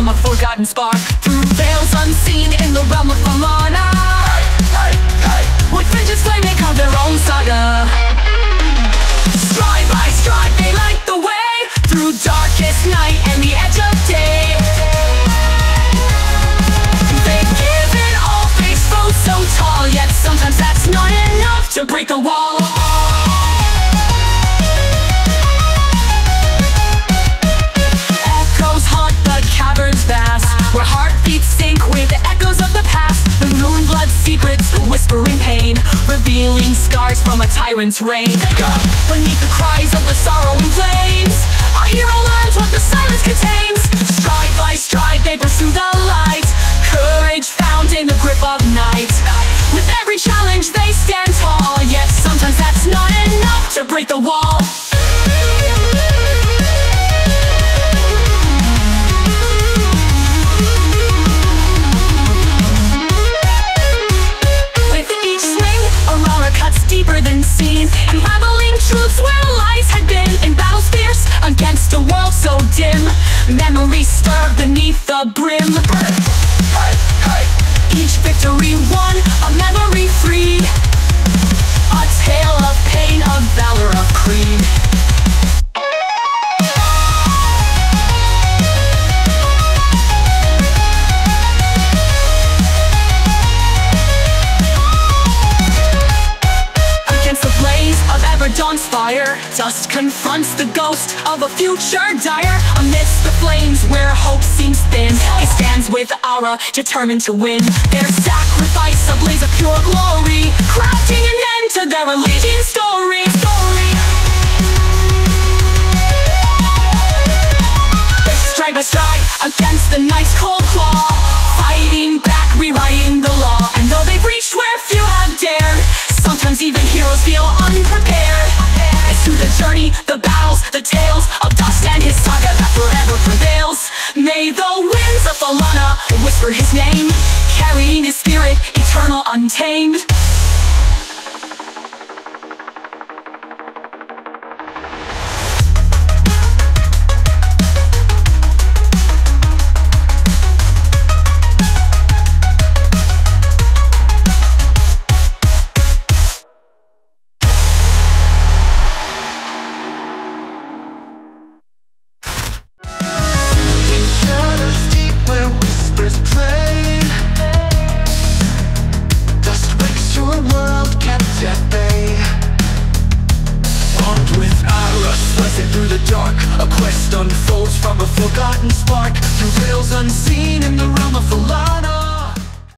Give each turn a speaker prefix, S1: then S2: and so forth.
S1: from a forgotten spark. Through veils unseen in the realm of Falana With vengeance flaming carve their own saga. Stride by stride they light the way. Through darkest night and the edge of day. They give it all, face foes so tall Yet sometimes that's not enough to break the wall Revealing scars from a tyrant's reign Beneath the cries of the Sorrowing Plains Our hero learns what the the brim Each victory won, a memory freed A tale of pain, of valor, of creed. Dawn's fire Dust confronts the ghost of a future dire. Amidst flames where hope seems thin. He stands with Ahrah, determined to win. Their sacrifice a blaze of pure glory Crafting an end to their Elysian story Story. Stride by stride against the night's cold claw Fighting back, rewriting the law. And though they've reached where few have dared Sometimes even heroes feel unprepared. It's through the journey, the battles, the tales May the winds of Falana whisper his name Carrying his spirit, eternal, untamed
S2: quest unfolds from a forgotten spark Through veils unseen